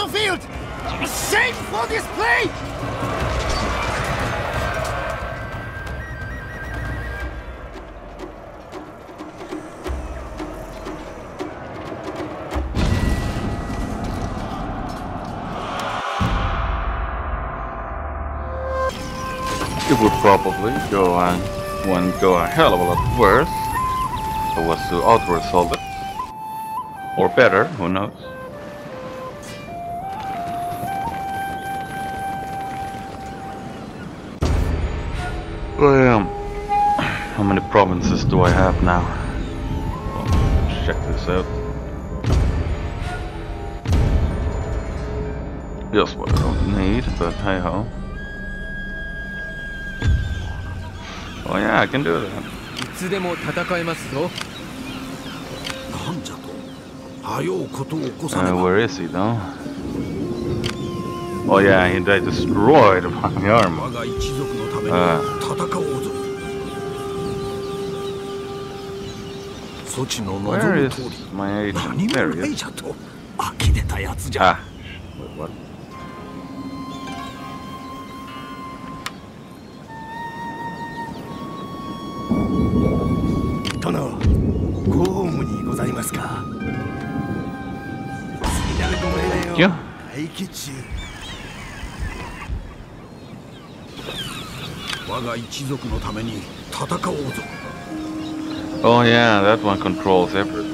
the battlefield! Shame for this display! It would probably go on one go a hell of a lot worse if I was to auto-resolve it. Or better, who knows. provinces do I have now? Well, let's check this out. Just what I don't need, but hey ho. Oh yeah, I can do that. いつでも戦えますぞなんじゃとはようことを起こさね Uh, ば where is he though? Oh yeah, he they destroyed my armor. 我 そちの望む通り何?もない.じゃと呆れたやつじゃ Ah. Wait, what? 殿公務にございますか?次なるご命 Thank 令 you. を待機中我が一族のために戦おうぞ Oh yeah, that one controls everything.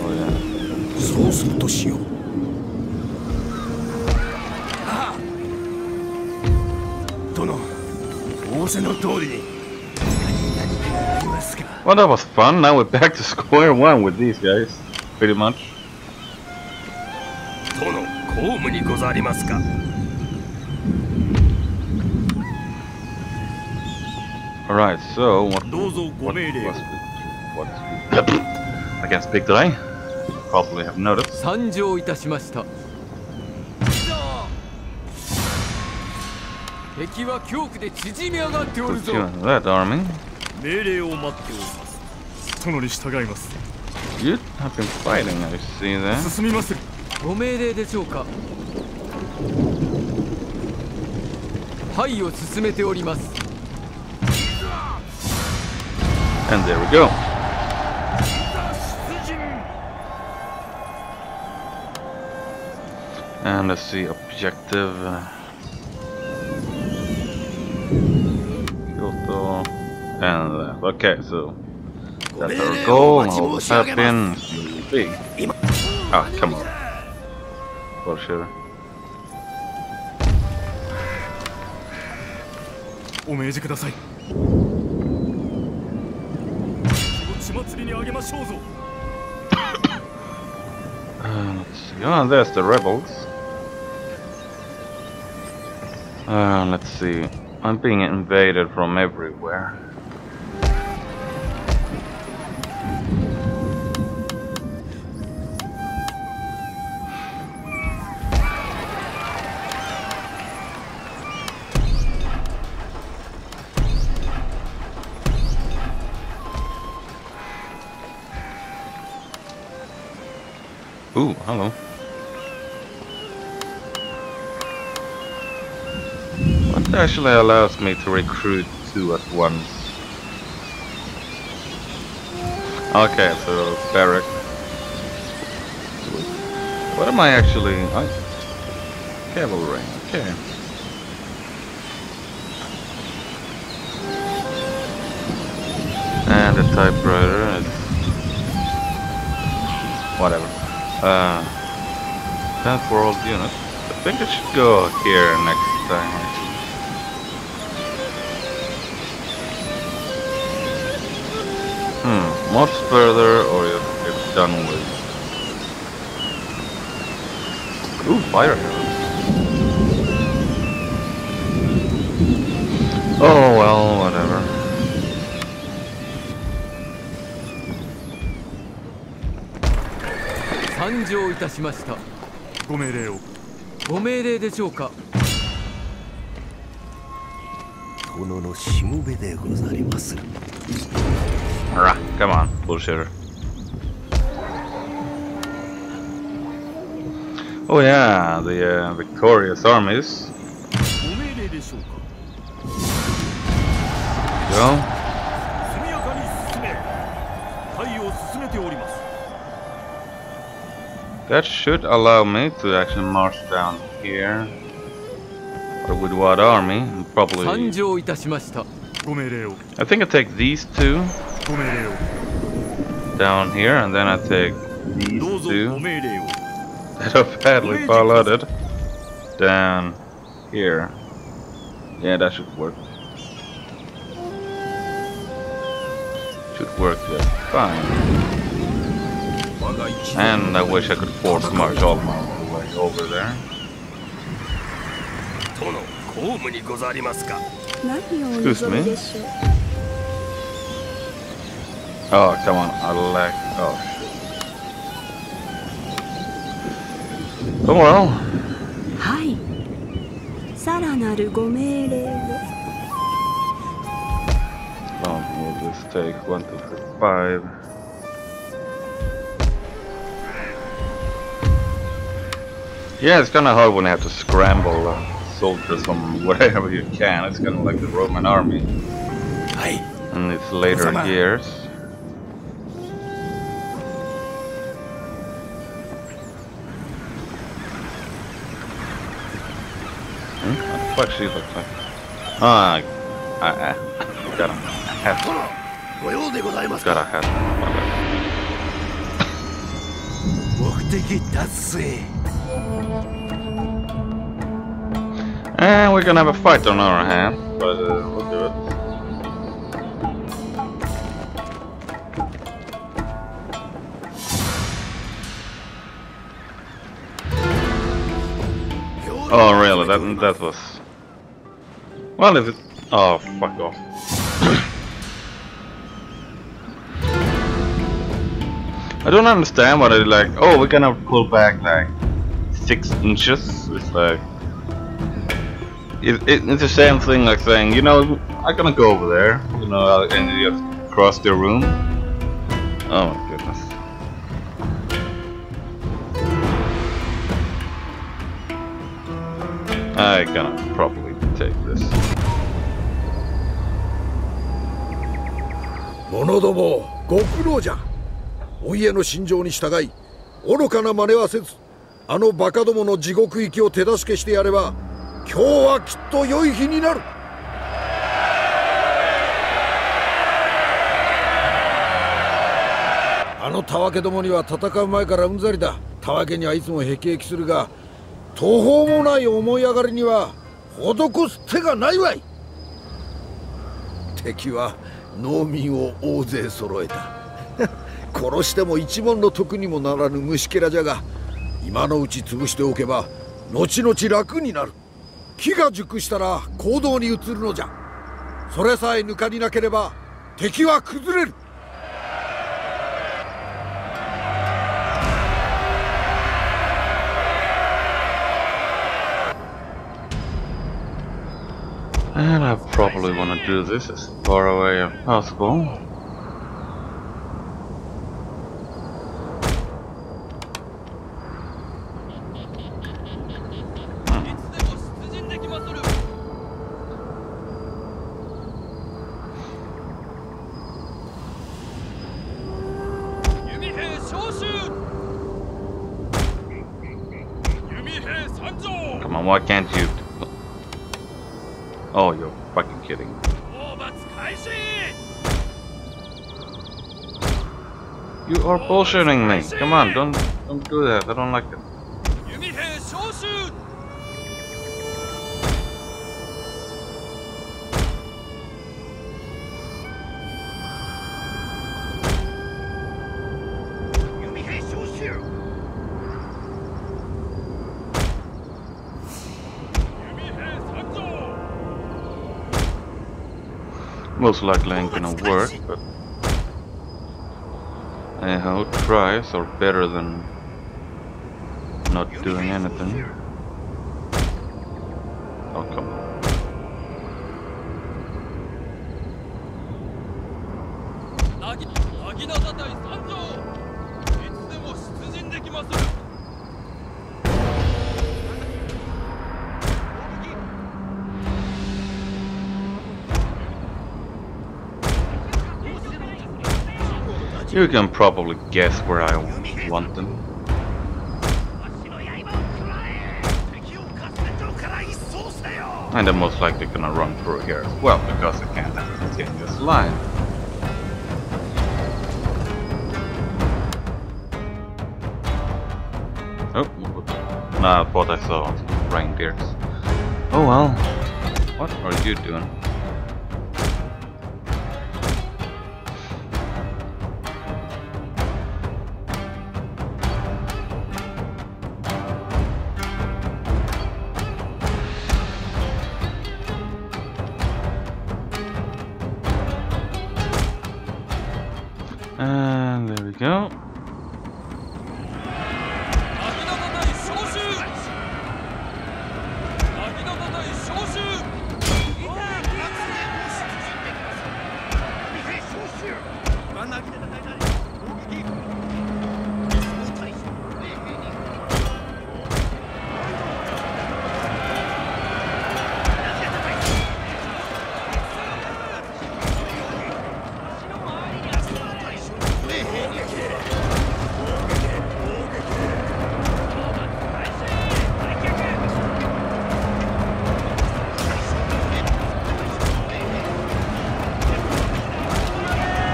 Oh yeah. そうするとしよう殿仰せの通りに何かありますか Well, that was fun. Now we're back to square one with these guys, pretty much. 殿公務にござりますか All right, so what? どうぞご What 命令 was what? I can't speak today. Probably have noticed. 参上いたしました敵は恐怖で縮み上がっておる Put ぞ you in that army. 命令を待っております殿に従います You have been fighting, I see that. 進みまするご命令でしょうかはいを進めております And there we go. And let's see, objective. uh, Kyoto. And that. Okay, so that's our goal. And all this happened. Big. Ah, come on. For sure. お命じください血祭りにあげましょうぞ Uh, let's see. Oh, there's the rebels. Uh, let's see. I'm being invaded from everywhere. Ooh, hello. Actually allows me to recruit two at once? Okay, so barrack. What am I actually? I cavalry. Okay. And the typewriter is whatever. Uh, 10th world unit. I think I should go here next time. much further or just get done with. Ooh, fire arrows. Oh well, whatever. 参上いたしましたご命令をご命令でしょうか殿のしもべでござりまする Alright, Come on, bullshitter. Oh yeah, the uh, victorious armies. Go. That should allow me to actually march down here. But with what army? Probably. I think I take these two down here, and then I take these どうぞご two 命令を that are badly piloted down here. Yeah, that should work. Should work just fine. 我が一 And I wish I could force march all my way over there. 殿公務にござりますか何をお望みでしょう Oh, come on. I like. Oh, shit. Oh well. はいさらなるご命令を Well, we'll just take one, two, three, five. Yeah, it's kind of hard when you have to scramble uh, soldiers from wherever you can. It's kind of like the Roman army はい in its later Sama. years. Hmm? What she looks like? Ah, uh, uh, uh, got a hat. Got a hat. Eh, and we're gonna have a fight on our hands, but uh, we'll do it. All right. That that was. Well, if it. Oh fuck off. I don't understand what it like. Oh, we're gonna pull back like six inches. It's like it, it, it's the same thing like saying, you know, I'm gonna go over there, you know, and you just cross the room. Oh I gonna probably take this. 者どもご苦労じゃ。お家の心情に従い愚かな真似はせずあのバカどもの地獄行きを手助けしてやれば今日はきっと良い日になる。あのたわけどもには戦う前からうんざりだ。たわけにはいつもへきへきするが途方もない思い上がりには施す手がないわい。敵は農民を大勢揃えた。殺しても一文の得にもならぬ虫けらじゃが今のうち潰しておけば後々楽になる。木が熟したら行動に移るのじゃ。それさえ抜かりなければ敵は崩れる。And I probably want to do this as far away as possible. Come on, why can't you? Oh, you're fucking kidding. You are bullshitting me. Come on, don't don't do that. I don't like it. Most likely ain't gonna work, but anyhow, tries are better than not doing anything. You can probably guess where I want them. And they're most likely gonna run through here as well, because they can't have this line. Oh, nah, no, I thought reindeers. Oh well. What are you doing?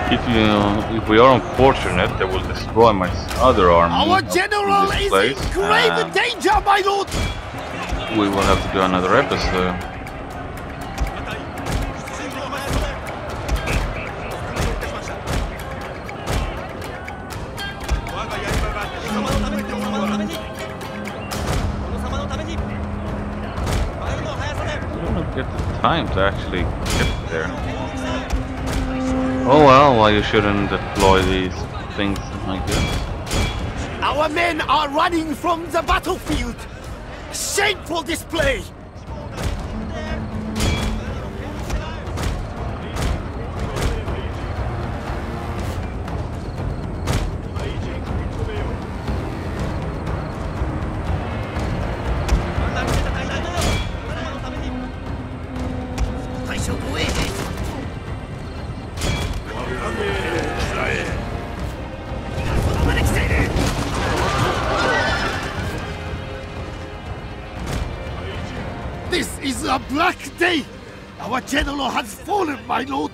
If you if we are unfortunate, they will destroy my other army. Our general is place, in grave danger, my lord! We will have to do another episode. I don't get the time to actually get there. Oh well, well you shouldn't deploy these things, I guess. Our men are running from the battlefield! Shameful display! Our general has fallen, my lord!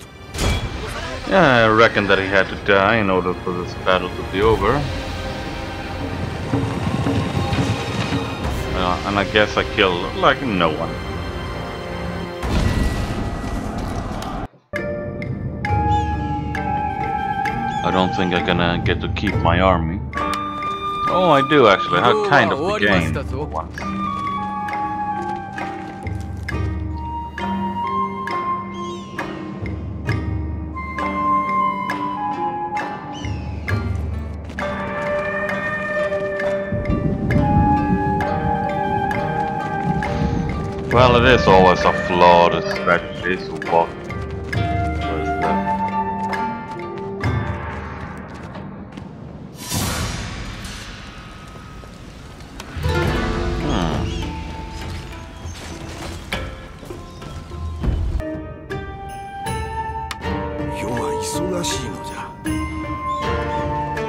Yeah, I reckon that he had to die in order for this battle to be over. Uh, and I guess I killed like no one. I don't think I'm gonna get to keep my army. Oh, I do actually. I kind of the game what was that, once. Well, it is always a flawed strategy, so what? What is that?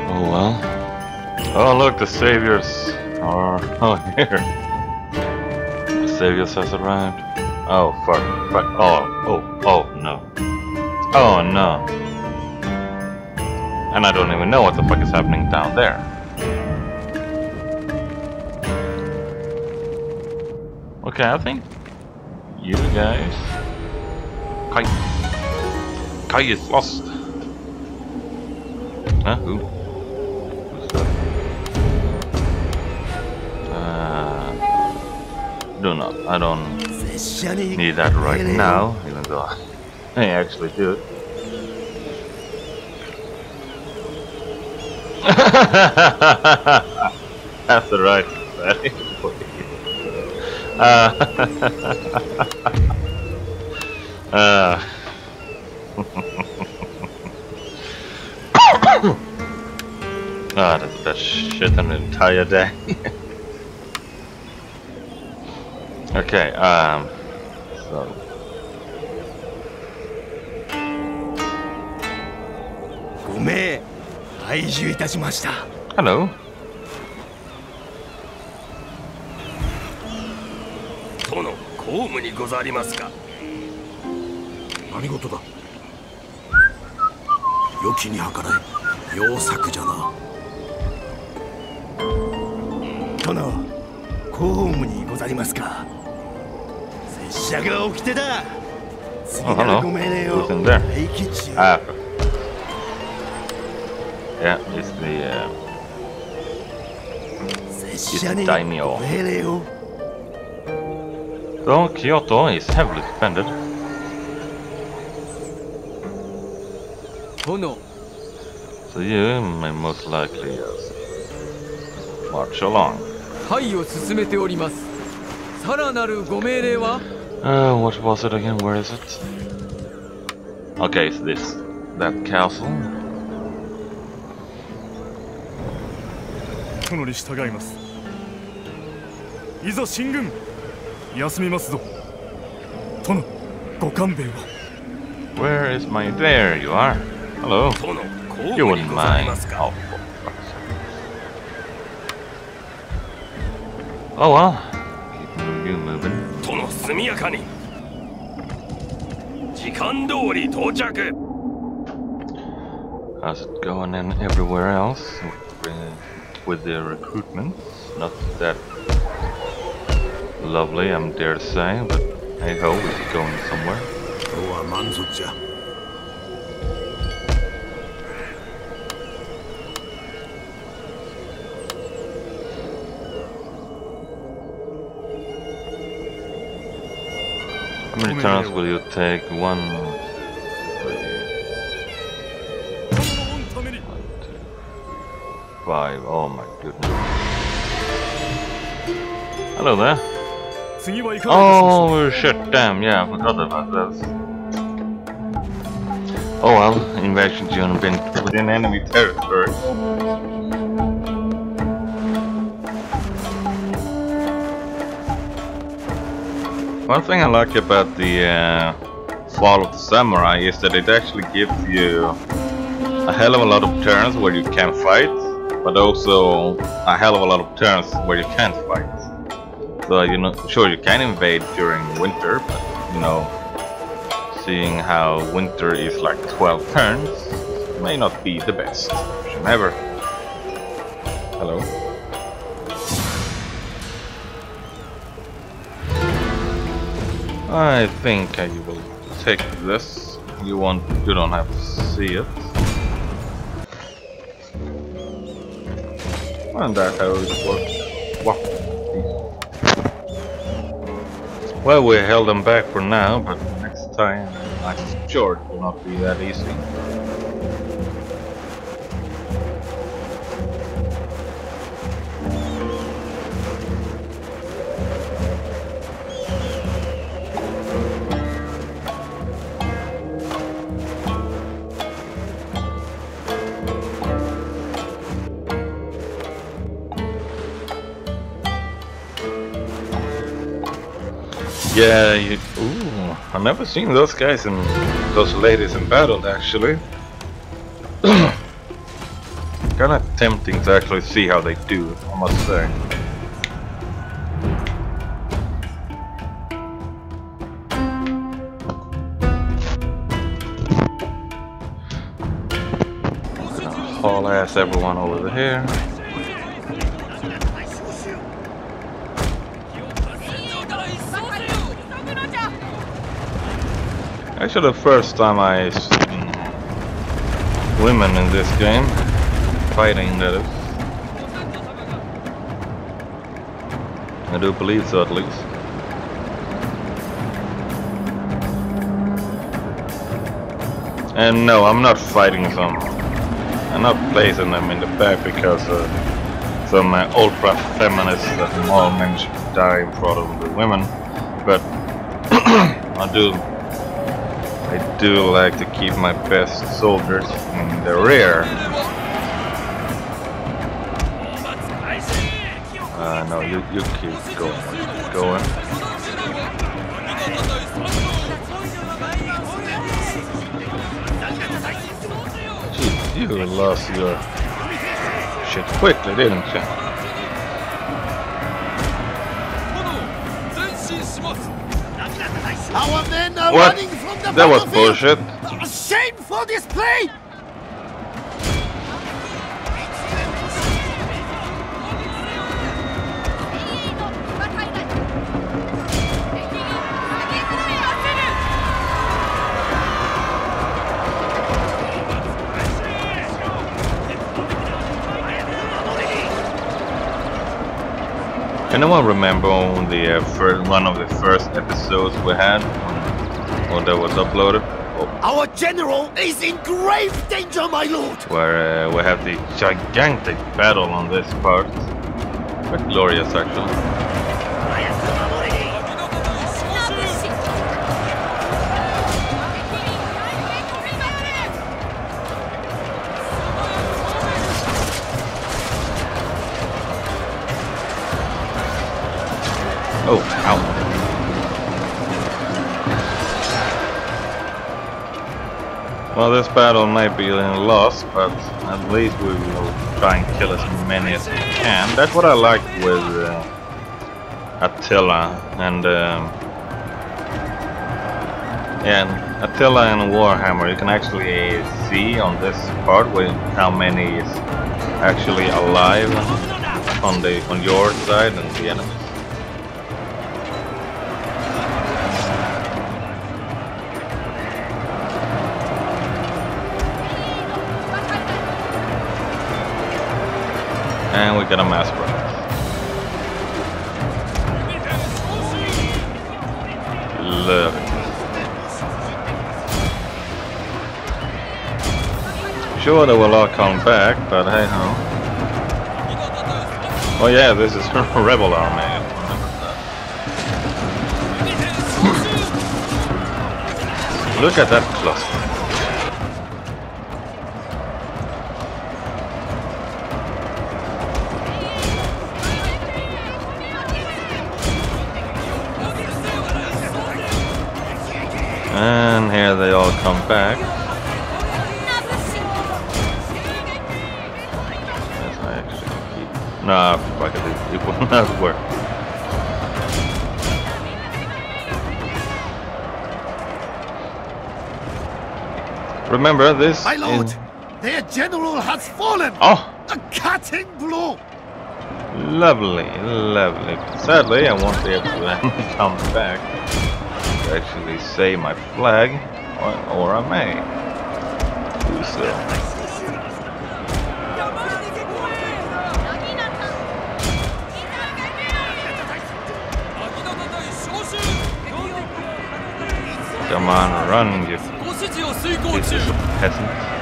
Oh well. Oh look, the saviors are oh here. The saviors has arrived. Oh fuck, fuck. Oh, oh, oh no. Oh no. And I don't even know what the fuck is happening down there. Okay, I think you guys. Kai. Kai is lost. Huh? Who? Do not. I don't need that right now, even though I actually do. That's the right. Uh, uh, Ah, that's the best shit the entire day. Okay, um, so. Hello. 殿公務にござりますか何事だ良きに計らえ良作じゃな殿公務にござりますか Oh, な hello. るご命令 Who's を in there? 拝見中 Ah. Yeah, it's the uh, 拙者に大名ご命令を though Kyoto is heavily defended. 殿 So you may most likely uh, march along. 会を進めておりますさらなるご命令は Uh, what was it again? Where is it? Okay, it's this. That castle. 殿に従いますいざ進軍休みますぞ殿ご勘弁を Where is my... There you are. Hello. 殿公 You 務に wouldn't ござり mind. ますか Oh, for fuck's sake. Oh well. 速やかに時間通り到着 How's it going in everywhere else with, with the recruitment? Not that lovely, I'm dare to say, but hey ho, it's going somewhere. 今日は満足じゃ turns will you take? One, three, one, two, five. Oh my goodness. Hello there. Oh shit, damn, yeah, I forgot about that. Oh well, invasion zone been within enemy territory. One thing I like about the uh, Fall of the Samurai is that it actually gives you a hell of a lot of turns where you can fight, but also a hell of a lot of turns where you can't fight. So you know, sure you can invade during winter, but you know, seeing how winter is like 12 turns may not be the best option ever. Hello. I think I will take this. You want, you don't have to see it. And that's how it works. Well, we held them back for now, but next time, I'm sure it will not be that easy. Yeah, you, ooh, I've never seen those guys and those ladies in battle actually. Kinda tempting to actually see how they do, I must say. Haul ass everyone over here. Actually, the first time I seen women in this game fighting, that is. I do believe so, at least. And no, I'm not fighting some. I'm not placing them in the back because uh, some uh, ultra feminists that all men should die in front of the women. But I do I do like to keep my best soldiers in the rear. Uh, no, you, you keep going, going. Gee, you lost your shit quickly, didn't you? Our men what? That was bullshit. Shame for display! Anyone remember the uh, first one of the first episodes we had when that was uploaded? Oh, Our general is in grave danger, my lord! where uh, we have the gigantic battle on this part. Quite glorious actually. Well, this battle might be a loss, but at least we will try and kill as many as we can. That's what I like with uh, Attila and um, and Attila and Warhammer. You can actually see on this part where how many is actually alive on the on your side and the enemies. And we got a mass break. Love it. Sure, they will all come back, but hey ho. Oh yeah, this is Rebel Army. Look at that cluster. Back. Yes, I actually keep... Nah, fuck it, it, it will not work. Remember this? My lord! is- Their general has fallen! Oh, A cutting blow! lovely, lovely. Sadly, I won't be able to come back to actually say my flag, or I may do so. Come on, run, you pieces of peasants.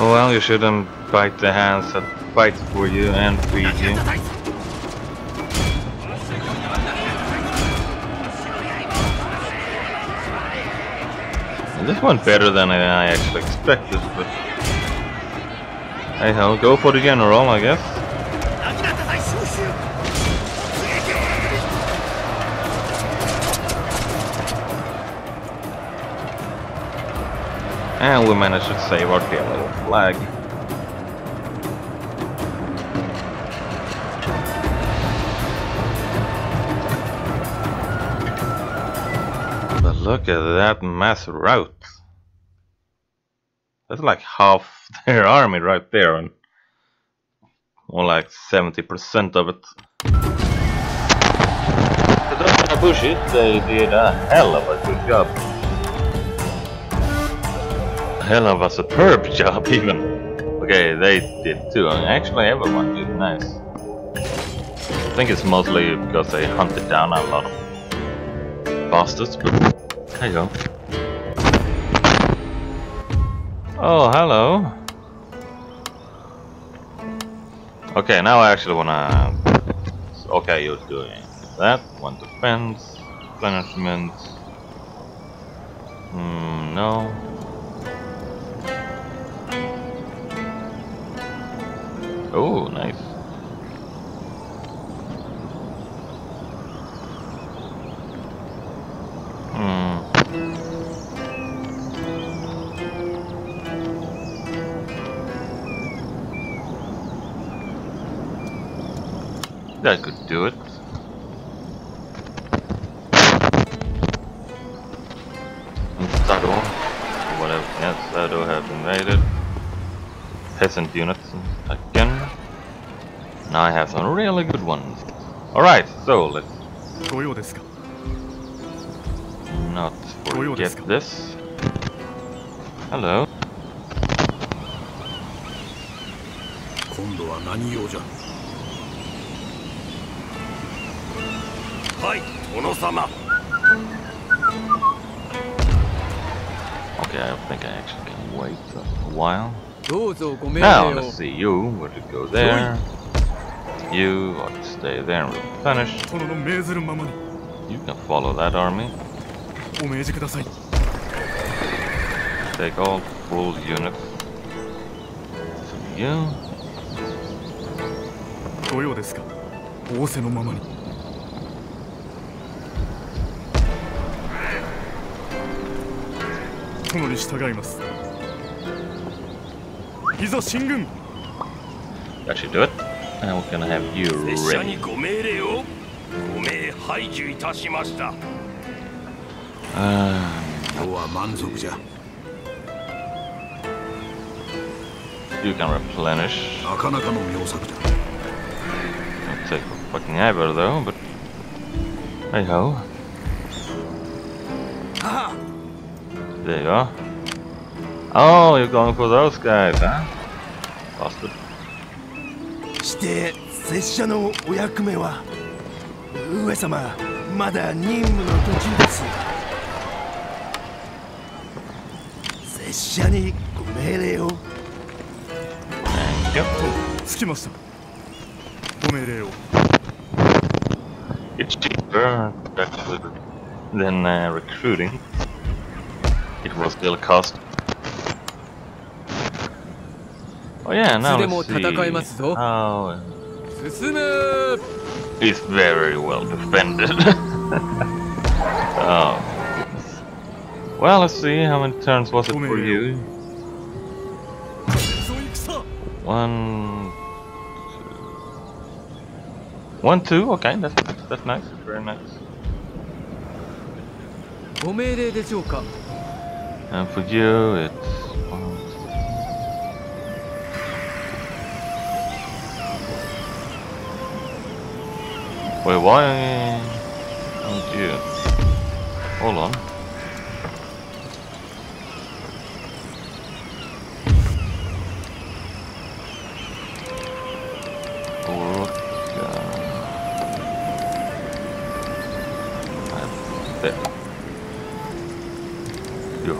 Oh well, you shouldn't bite the hands that fight for you and feed you. This went better than I actually expected, but... Hey go for the general, I guess. And we managed to save our dear little flag. But look at that mass rout. That's like half their army right there, and more like 70% of it. For those Nabushi, they did a hell of a good job hell of a superb job even. Okay, they did too, and actually everyone did nice. I think it's mostly because they hunted down a lot of bastards, but there you go. Oh, hello. Okay, now I actually wanna... Okay, you're doing that. One defense, replenishment. Hmm, no. Oh, nice. do it. And Sado, whatever, yes, Sado have invaded. Peasant units again. Now I have some really good ones. Alright, so let's 御用ですか not Oil forget disco. this. Hello. 今度は何用じゃ はい殿様 Okay, I think I actually can wait a while. Now, let's see, you were to go there. You ought to stay there and replenish. You can follow that army. Take all full units. So you. 御用ですか仰せのままに殿に従いますいざ進軍 should do it. And we're gonna have you 拙者 ready. にご命令をご命排除いたしました Uh, 今日は満足じゃ you can replenish. なかなかの妙策じゃ It'll take fucking ever though, but hey ho. There you are. Oh, you're going for those guys, huh? Bastard. して拙者のお役目は上様まだ任務の途中です拙者にご命令を Thank you. 着きましたご命令を It's cheaper actually than uh, recruiting. It will still cost. Oh yeah, now いつでも let's see 戦えますぞ。 how 進め He's very well defended. oh. goodness. Well, let's see. How many turns was it for you? そう戦 One, two. One, two. Okay, that's that's nice. Very nice. ご命令でしょうか and for you, it's one. Wait, why? Oh dear. Hold on.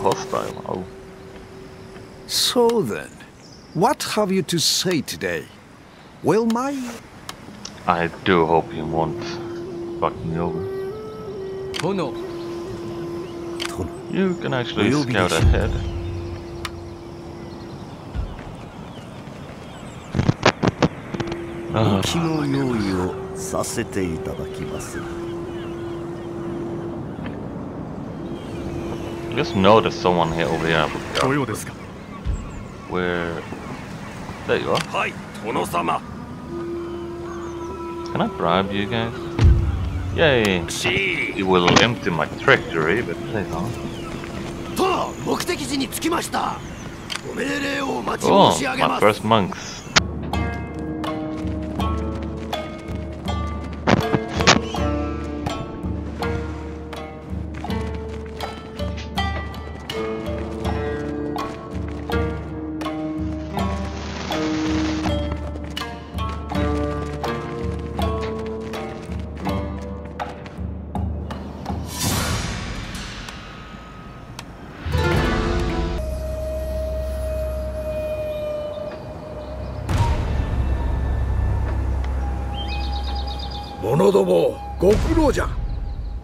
hostile. Oh. So then, what have you to say today? Well, my I do hope you won't fuck me over. 殿 You can actually Will be scout this- ahead. Ah, 気の用意をさせていただきます just know there's someone here over here. Where? There you are. Can I bribe you guys? Yay! It will empty my treasury, but play on. Oh, my first monks. 者どもご苦労じゃ。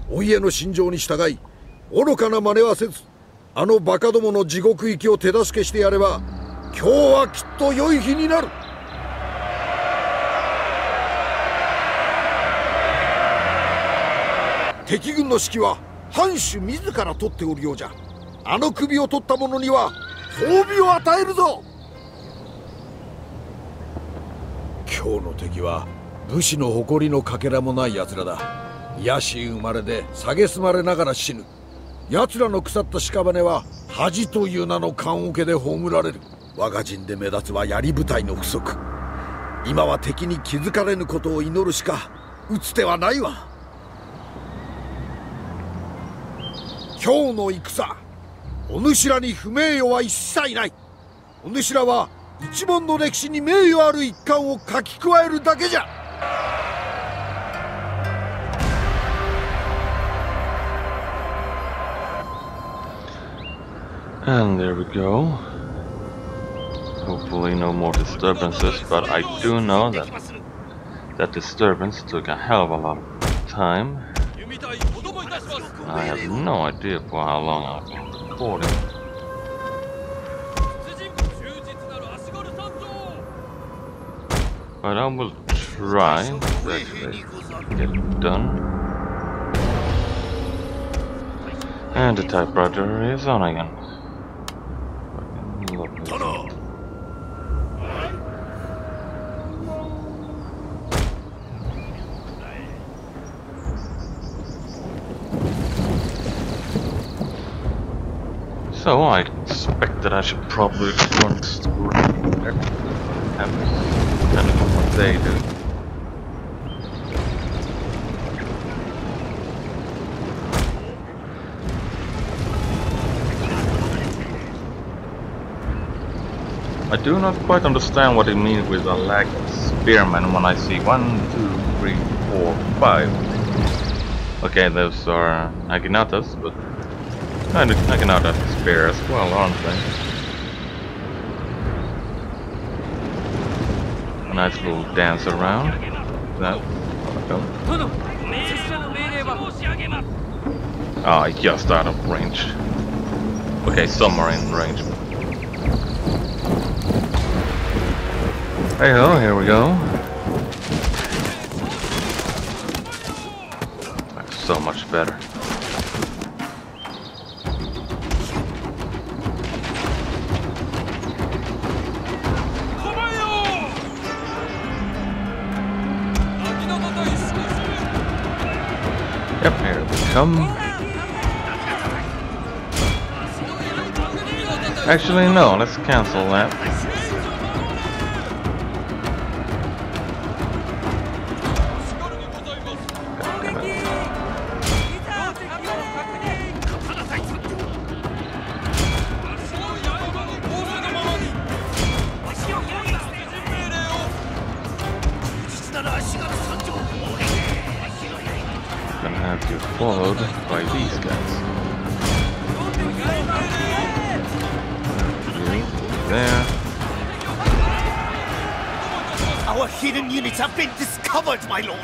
お家の心情に従い愚かな真似はせずあのバカどもの地獄行きを手助けしてやれば今日はきっと良い日になる。敵軍の指揮は藩主自ら取っておるようじゃ。あの首を取った者には褒美を与えるぞ。今日の敵は武士の誇りのかけらもない奴らだ。野心生まれで蔑まれながら死ぬ。奴らの腐った屍は恥という名の棺桶で葬られる。我が陣で目立つは槍部隊の不足。今は敵に気づかれぬことを祈るしか打つ手はないわ。今日の戦。お主らに不名誉は一切ない。お主らは一門の歴史に名誉ある一貫を書き加えるだけじゃ。And there we go. Hopefully no more disturbances, but I do know that that disturbance took a hell of a lot of time. I have no idea for how long I've been recording. But I will try to get done. And the typewriter is on again. Fucking lovely. 殿 So I expect that I should probably run through there. Depending on what they do. I do not quite understand what it means with a lag spearman when I see one, two, three, four, five. Okay, those are Naginatas, but Kind of out spear as well, aren't they? A nice little dance around. That. Ah, just out of range. Okay, somewhere in range. Hey ho, here we go. That's so much better. Yep, here they come. Actually, no, let's cancel that. Hidden units have been discovered, my lord!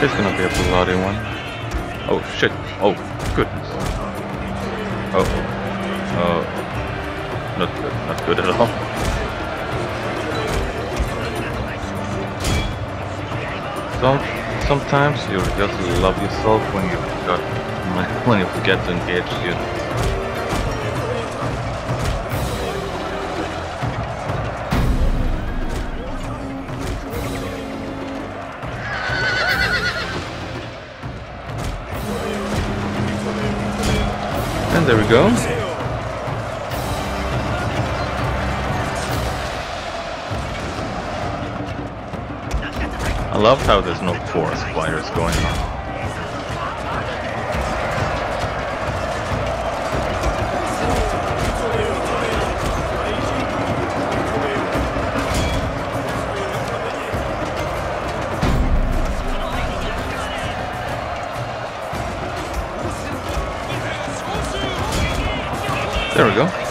It's gonna be a bloody one. Oh shit. Oh, goodness. Oh. Oh. Not good. Not good at all. Some, sometimes you just love yourself when you got when you forget to engage you. And there we go. Love how there's no forest fires going on. There we go.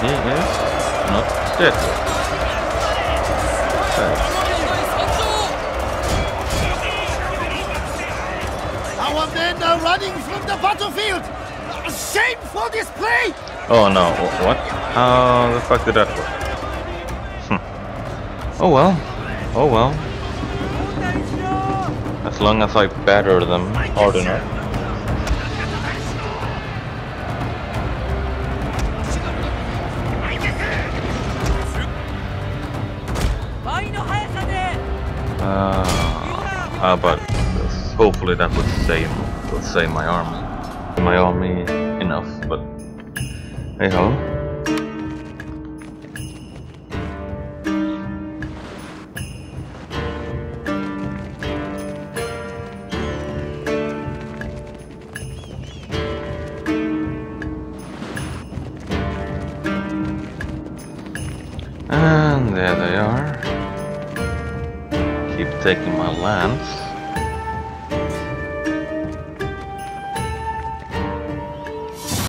He is not dead. Okay. Our men are running from the battlefield! Shame for display! Oh no, what? How the fuck did that work? Hmm. Oh well. Oh well. As long as I batter them hard enough. Save my army, my army enough. But hey ho.